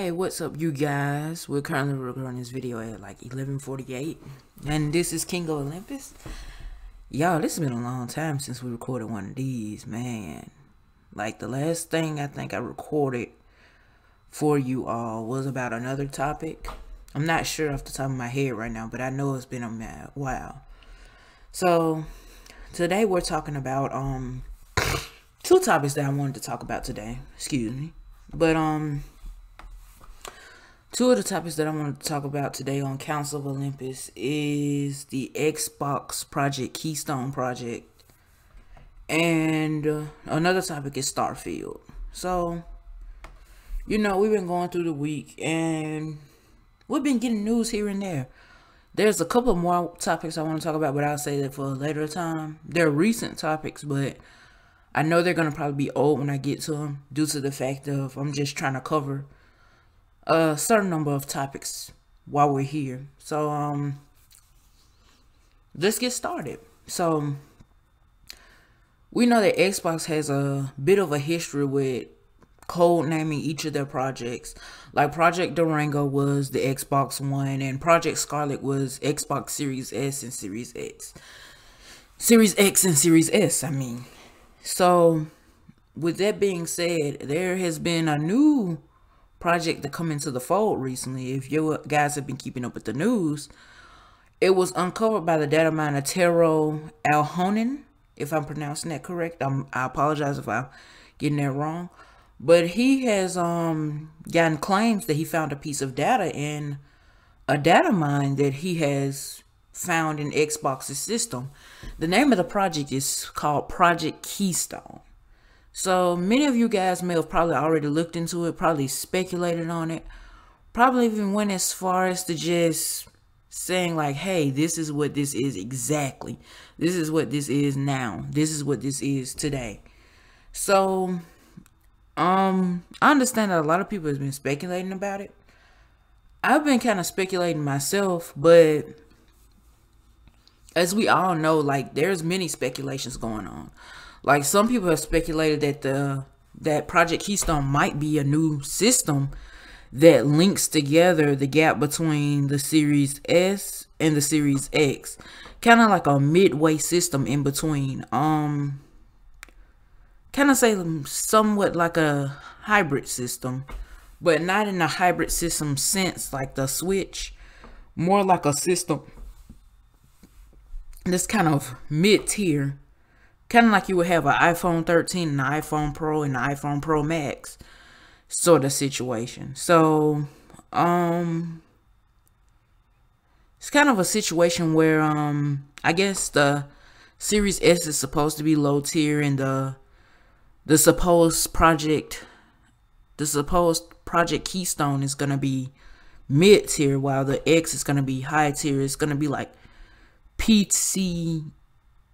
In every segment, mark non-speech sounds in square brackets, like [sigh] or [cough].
Hey, what's up, you guys? We're currently recording this video at like 11:48, and this is King of Olympus. Y'all, this has been a long time since we recorded one of these, man. Like the last thing I think I recorded for you all was about another topic. I'm not sure off the top of my head right now, but I know it's been a while. So today we're talking about um two topics that I wanted to talk about today. Excuse me, but um Two of the topics that I want to talk about today on Council of Olympus is the Xbox Project Keystone Project, and uh, another topic is Starfield. So, you know, we've been going through the week, and we've been getting news here and there. There's a couple more topics I want to talk about, but I'll say that for a later time. They're recent topics, but I know they're gonna probably be old when I get to them, due to the fact of I'm just trying to cover a certain number of topics while we're here. So um let's get started. So we know that Xbox has a bit of a history with code naming each of their projects. Like Project Durango was the Xbox One and Project Scarlett was Xbox Series S and Series X. Series X and Series S, I mean. So with that being said, there has been a new project to come into the fold recently, if you guys have been keeping up with the news, it was uncovered by the data miner Tero Alhonen, if I'm pronouncing that correct. I'm, I apologize if I'm getting that wrong. But he has um gotten claims that he found a piece of data in a data mine that he has found in Xbox's system. The name of the project is called Project Keystone. So many of you guys may have probably already looked into it, probably speculated on it, probably even went as far as to just saying like, hey, this is what this is exactly. This is what this is now. This is what this is today. So, um, I understand that a lot of people have been speculating about it. I've been kind of speculating myself, but as we all know, like there's many speculations going on. Like some people have speculated that the that Project Keystone might be a new system that links together the gap between the Series S and the Series X. Kind of like a midway system in between. Um kind of say somewhat like a hybrid system, but not in a hybrid system sense like the Switch, more like a system that's kind of mid-tier kind of like you would have an iPhone 13 and an iPhone Pro and an iPhone Pro Max sort of situation. So, um, it's kind of a situation where, um, I guess the Series S is supposed to be low tier and the, the supposed project, the supposed project Keystone is going to be mid tier while the X is going to be high tier. It's going to be like PC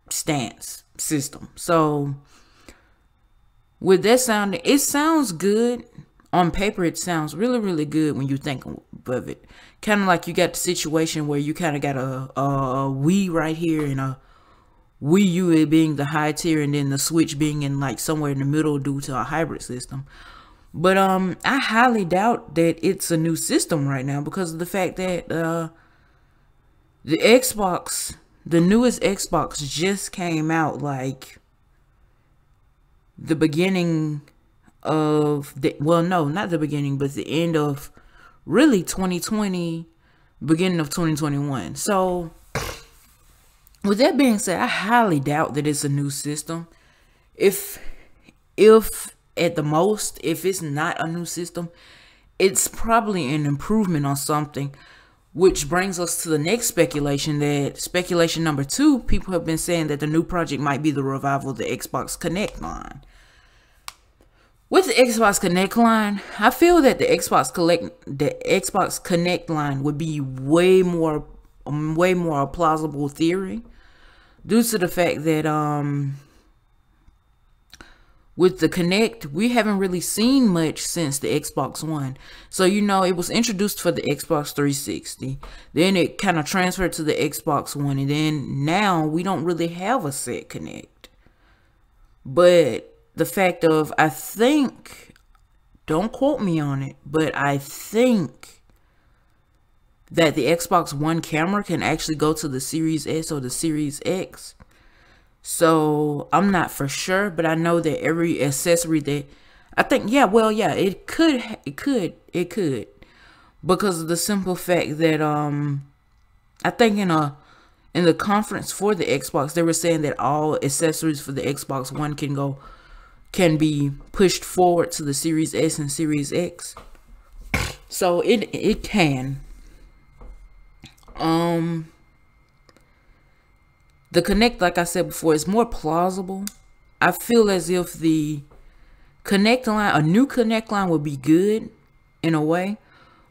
stance system. So with that sounding, it sounds good. On paper, it sounds really, really good when you think of it. Kind of like you got the situation where you kind of got a, a Wii right here and a Wii U being the high tier and then the Switch being in like somewhere in the middle due to a hybrid system. But um, I highly doubt that it's a new system right now because of the fact that uh, the Xbox the newest Xbox just came out like the beginning of the well no not the beginning but the end of really 2020 beginning of 2021 so with that being said i highly doubt that it's a new system. If if at the most if it's not a new system it's probably an improvement on something which brings us to the next speculation that speculation number two, people have been saying that the new project might be the revival of the Xbox Kinect line. With the Xbox Kinect line, I feel that the Xbox Collect the Xbox Kinect line would be way more um, way more plausible theory due to the fact that um with the Kinect, we haven't really seen much since the Xbox One. So, you know, it was introduced for the Xbox 360. Then it kind of transferred to the Xbox One. And then now we don't really have a set Kinect. But the fact of, I think don't quote me on it, but I think that the Xbox One camera can actually go to the Series S or the Series X. So I'm not for sure, but I know that every accessory that I think, yeah, well, yeah, it could, it could, it could, because of the simple fact that um, I think in a in the conference for the Xbox, they were saying that all accessories for the Xbox One can go can be pushed forward to the Series S and Series X. So it it can. Um the Kinect, like I said before, is more plausible. I feel as if the Kinect line, a new Kinect line would be good in a way.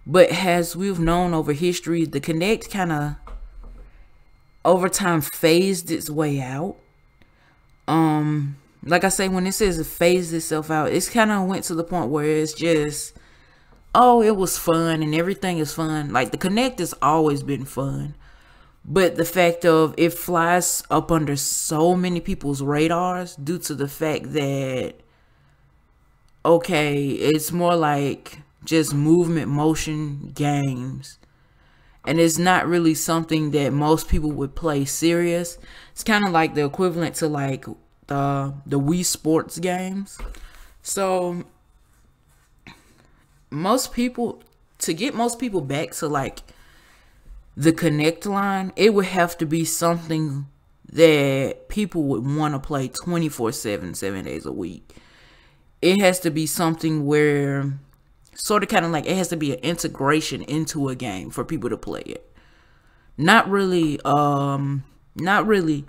But as we've known over history, the Kinect kind of over time phased its way out. Um, like I say, when it says it phased itself out, it's kind of went to the point where it's just, oh, it was fun and everything is fun. Like the Kinect has always been fun. But the fact of it flies up under so many people's radars due to the fact that, okay, it's more like just movement motion games. And it's not really something that most people would play serious. It's kind of like the equivalent to like the the Wii Sports games. So most people to get most people back to like the Kinect line, it would have to be something that people would want to play 24 7, seven days a week. It has to be something where, sort of kind of like, it has to be an integration into a game for people to play it. Not really, um, not really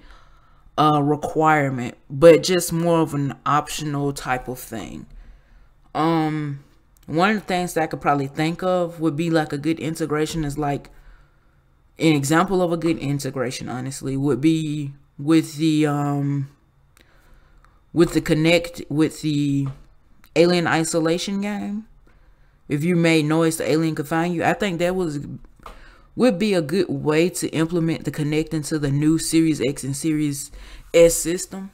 a requirement, but just more of an optional type of thing. Um, one of the things that I could probably think of would be like a good integration is like an example of a good integration honestly would be with the um with the Kinect with the alien isolation game. If you made noise the alien could find you. I think that was would be a good way to implement the Kinect into the new series x and series s system.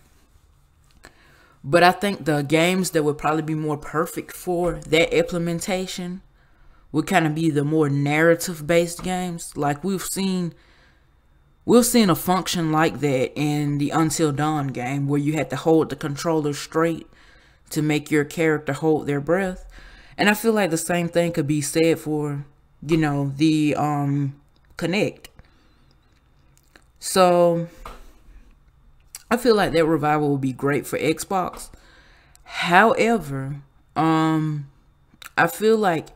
But i think the games that would probably be more perfect for that implementation would kind of be the more narrative based games. Like we've seen we've seen a function like that in the Until Dawn game where you had to hold the controller straight to make your character hold their breath. And I feel like the same thing could be said for, you know, the um Kinect. So I feel like that revival would be great for Xbox. However, um I feel like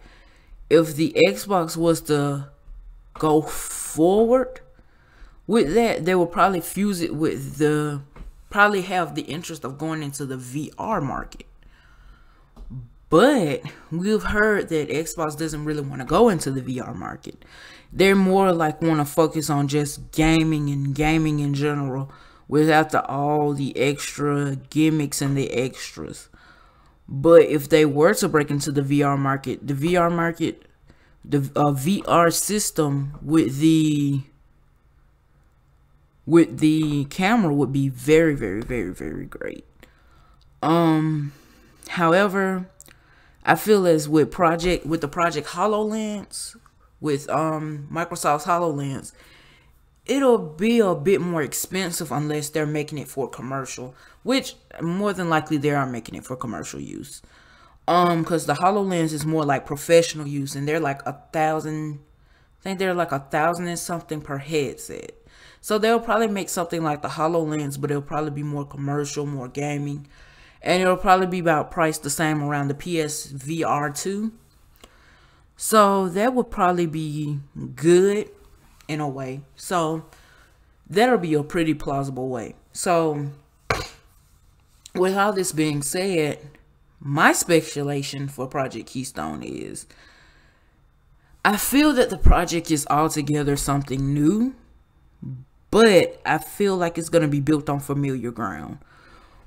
if the Xbox was to go forward with that, they will probably fuse it with the probably have the interest of going into the VR market. But we've heard that Xbox doesn't really want to go into the VR market. They're more like want to focus on just gaming and gaming in general without the all the extra gimmicks and the extras. But if they were to break into the VR market, the VR market, the uh, VR system with the with the camera would be very, very, very, very great. Um, however, I feel as with project with the project HoloLens, with um Microsoft's HoloLens, it'll be a bit more expensive unless they're making it for commercial, which more than likely they are making it for commercial use. Um, because the HoloLens is more like professional use, and they're like a thousand, I think they're like a thousand and something per headset. So they'll probably make something like the HoloLens, but it'll probably be more commercial, more gaming. And it'll probably be about priced the same around the PSVR 2. So that would probably be good in a way. So that'll be a pretty plausible way. So with all this being said, my speculation for Project Keystone is I feel that the project is altogether something new, but I feel like it's going to be built on familiar ground.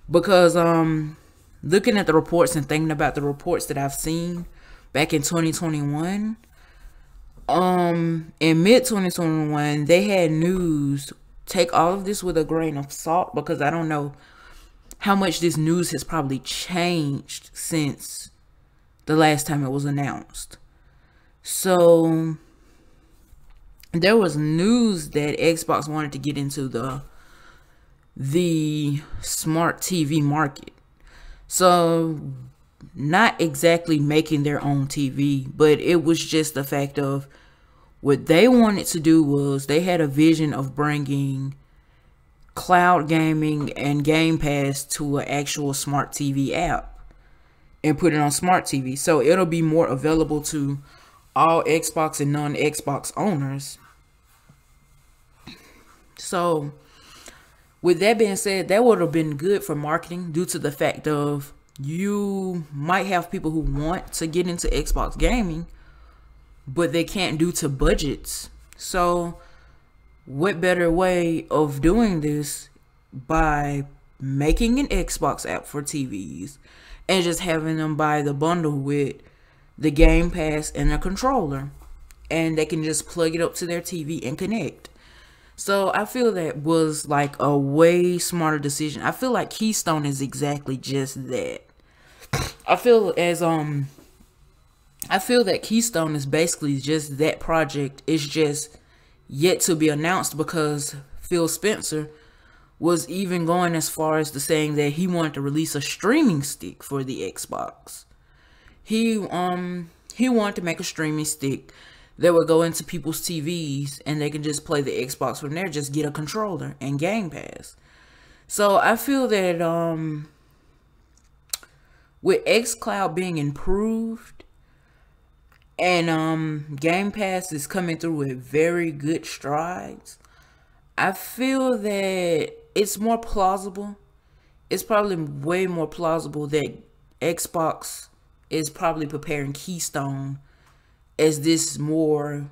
Because um looking at the reports and thinking about the reports that I've seen back in 2021, um in mid 2021 they had news take all of this with a grain of salt because i don't know how much this news has probably changed since the last time it was announced. So there was news that Xbox wanted to get into the the smart TV market. So not exactly making their own TV, but it was just the fact of what they wanted to do was they had a vision of bringing cloud gaming and Game Pass to an actual smart TV app and put it on smart TV. So it'll be more available to all Xbox and non Xbox owners. So, with that being said, that would have been good for marketing due to the fact of you might have people who want to get into Xbox gaming, but they can't due to budgets. So, what better way of doing this by making an Xbox app for TVs and just having them buy the bundle with the Game Pass and a controller and they can just plug it up to their TV and connect. So I feel that was like a way smarter decision. I feel like Keystone is exactly just that. I feel as um I feel that Keystone is basically just that project. It's just yet to be announced because Phil Spencer was even going as far as to saying that he wanted to release a streaming stick for the Xbox. He um he wanted to make a streaming stick that would go into people's TVs and they can just play the Xbox from there, just get a controller and Game Pass. So I feel that um with xCloud being improved and um Game Pass is coming through with very good strides, I feel that it's more plausible. It's probably way more plausible that Xbox is probably preparing Keystone as this more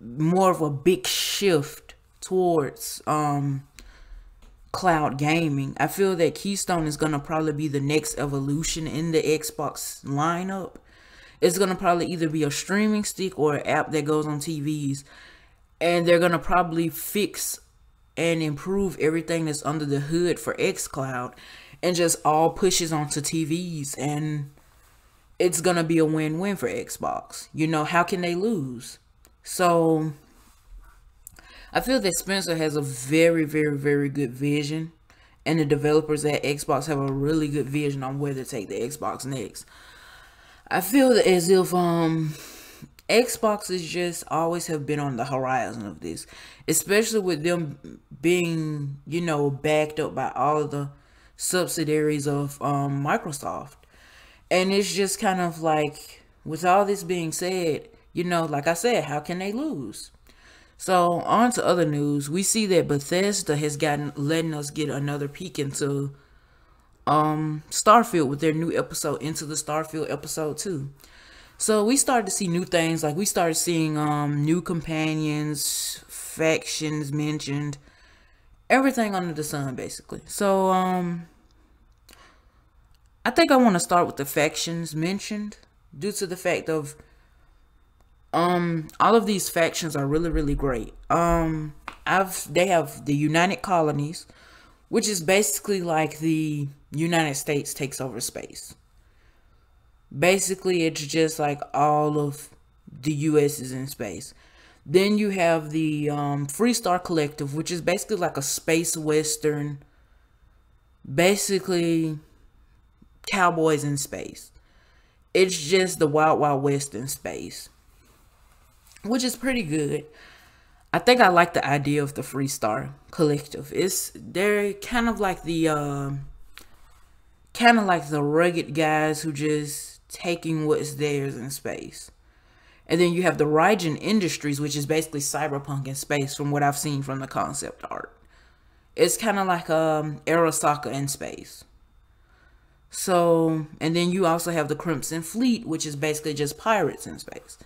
more of a big shift towards um cloud gaming. I feel that Keystone is going to probably be the next evolution in the Xbox lineup. It's going to probably either be a streaming stick or an app that goes on TVs. And they're going to probably fix and improve everything that's under the hood for xCloud and just all pushes onto TVs and it's going to be a win-win for Xbox. You know, how can they lose? So I feel that Spencer has a very, very, very good vision. And the developers at Xbox have a really good vision on where to take the Xbox next. I feel as if um Xbox is just always have been on the horizon of this, especially with them being, you know, backed up by all the subsidiaries of um, Microsoft. And it's just kind of like, with all this being said, you know, like I said, how can they lose? So on to other news, we see that Bethesda has gotten letting us get another peek into um Starfield with their new episode into the Starfield episode 2. So we started to see new things like we started seeing um new companions, factions mentioned, everything under the sun basically. So um I think I want to start with the factions mentioned due to the fact of um all of these factions are really really great. Um i've they have the united colonies which is basically like the united states takes over space. Basically it's just like all of the us is in space. Then you have the um, Freestar Collective, which is basically like a space western, basically cowboys in space. It's just the Wild Wild West in space which is pretty good. I think I like the idea of the Freestar Collective. It's they're kind of like the uh, kind of like the rugged guys who just taking what's theirs in space. And then you have the Ryujin Industries, which is basically cyberpunk in space from what I've seen from the concept art. It's kind of like um, Arasaka in space. So, and then you also have the Crimson Fleet, which is basically just pirates in space.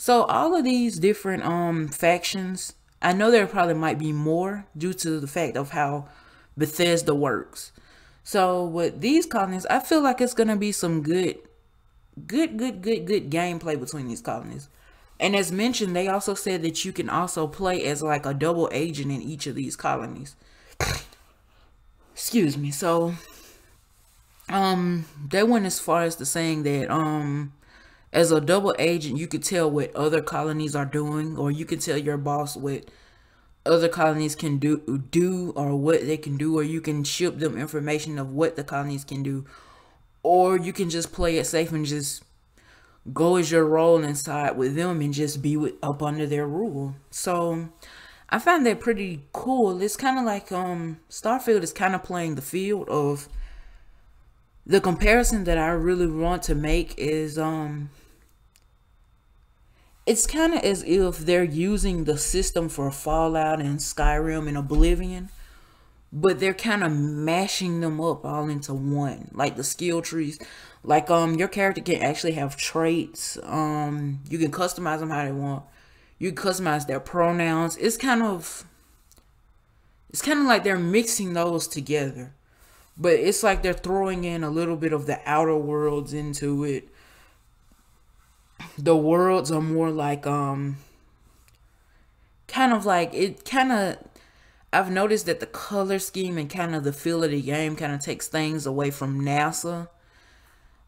So all of these different um factions, I know there probably might be more due to the fact of how Bethesda works. So with these colonies, I feel like it's gonna be some good, good, good, good, good gameplay between these colonies. And as mentioned, they also said that you can also play as like a double agent in each of these colonies. Excuse me. So um they went as far as to saying that um as a double agent you could tell what other colonies are doing or you can tell your boss what other colonies can do do or what they can do or you can ship them information of what the colonies can do. Or you can just play it safe and just go as your role inside with them and just be with, up under their rule. So i find that pretty cool. It's kind of like um starfield is kind of playing the field of the comparison that I really want to make is um it's kind of as if they're using the system for Fallout and Skyrim and Oblivion, but they're kind of mashing them up all into one, like the skill trees. Like um, your character can actually have traits. Um, you can customize them how they want. You customize their pronouns. It's kind of, it's kind of like they're mixing those together but it's like they're throwing in a little bit of the outer worlds into it the worlds are more like um kind of like it kind of I've noticed that the color scheme and kind of the feel of the game kind of takes things away from NASA.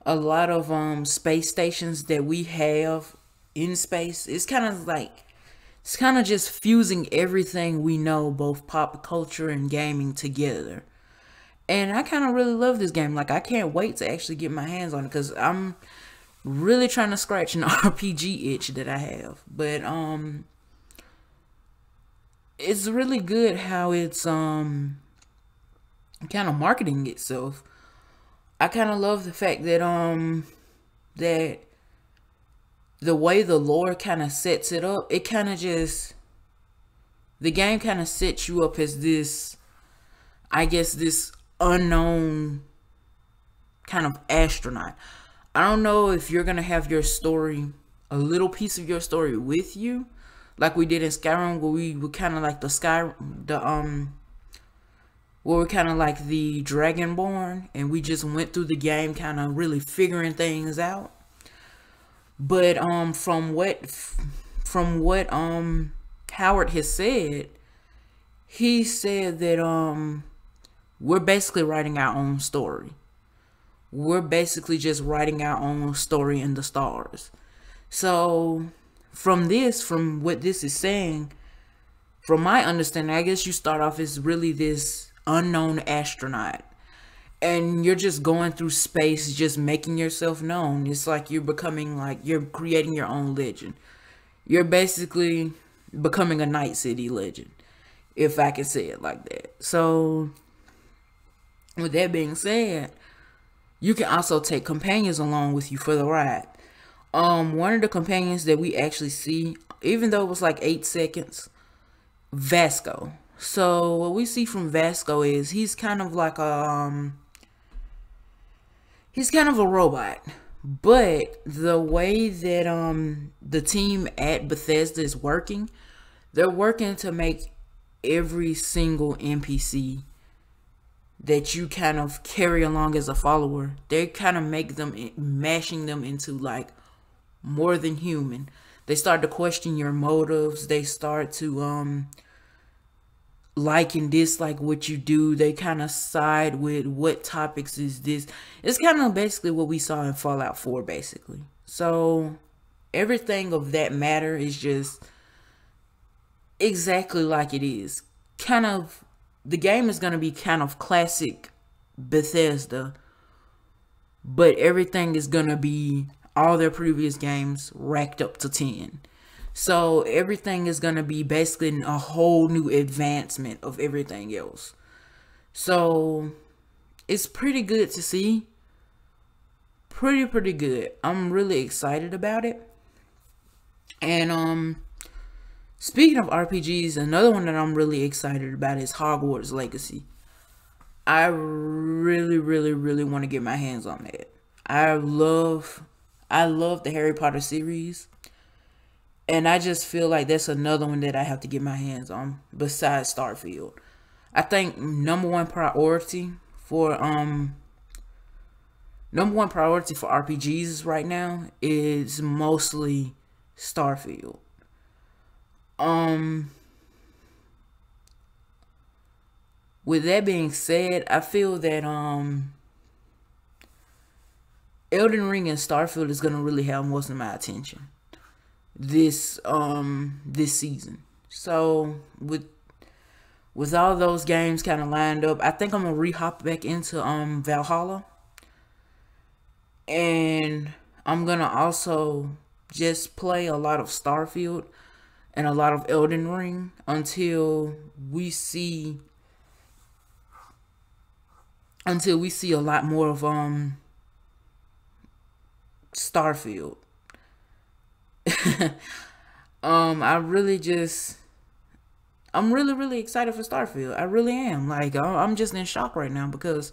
A lot of um space stations that we have in space, it's kind of like it's kind of just fusing everything we know, both pop culture and gaming together and I kind of really love this game. Like I can't wait to actually get my hands on it because I'm really trying to scratch an [laughs] RPG itch that I have. But um, it's really good how it's um kind of marketing itself. I kind of love the fact that um that the way the lore kind of sets it up, it kind of just the game kind of sets you up as this I guess this unknown kind of astronaut. I don't know if you're gonna have your story, a little piece of your story with you, like we did in Skyrim, where we were kind of like the sky, the um, where we're kind of like the Dragonborn, and we just went through the game, kind of really figuring things out. But um, from what, from what um, Howard has said, he said that um we're basically writing our own story. We're basically just writing our own story in the stars. So, from this, from what this is saying, from my understanding, I guess you start off as really this unknown astronaut. And you're just going through space, just making yourself known. It's like you're becoming like, you're creating your own legend. You're basically becoming a Night City legend, if I can say it like that. So, with that being said, you can also take companions along with you for the ride. Um, one of the companions that we actually see, even though it was like eight seconds, Vasco. So what we see from Vasco is he's kind of like a um he's kind of a robot. But the way that um the team at Bethesda is working, they're working to make every single NPC that you kind of carry along as a follower, they kind of make them mashing them into like more than human. They start to question your motives. They start to um like and dislike what you do. They kind of side with what topics is this. It's kind of basically what we saw in Fallout 4 basically. So everything of that matter is just exactly like it is. Kind of the game is going to be kind of classic Bethesda, but everything is going to be all their previous games racked up to 10. So everything is going to be basically a whole new advancement of everything else. So it's pretty good to see. Pretty, pretty good. I'm really excited about it. And, um, Speaking of RPGs, another one that I'm really excited about is Hogwarts Legacy. I really, really, really want to get my hands on that. I love, I love the Harry Potter series, and I just feel like that's another one that I have to get my hands on besides Starfield. I think number one priority for um number one priority for RPGs right now is mostly Starfield. Um, with that being said, I feel that um Elden Ring and Starfield is gonna really have most of my attention this um this season. So with with all those games kind of lined up, I think I'm gonna re-hop back into um Valhalla, and I'm gonna also just play a lot of Starfield and a lot of Elden Ring until we see until we see a lot more of um Starfield. [laughs] um I really just I'm really really excited for Starfield. I really am. Like I'm just in shock right now because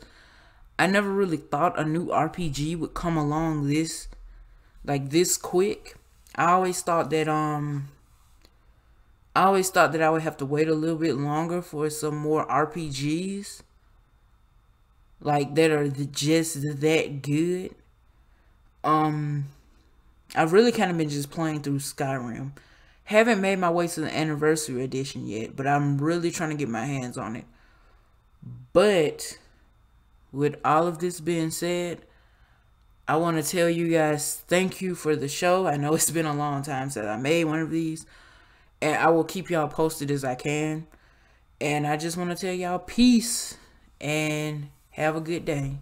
I never really thought a new RPG would come along this like this quick. I always thought that um I always thought that I would have to wait a little bit longer for some more RPGs like that are just that good. Um I've really kind of been just playing through Skyrim. Haven't made my way to the anniversary edition yet, but I'm really trying to get my hands on it. But with all of this being said, I want to tell you guys thank you for the show. I know it's been a long time since I made one of these, and I will keep y'all posted as I can. And I just want to tell y'all peace and have a good day.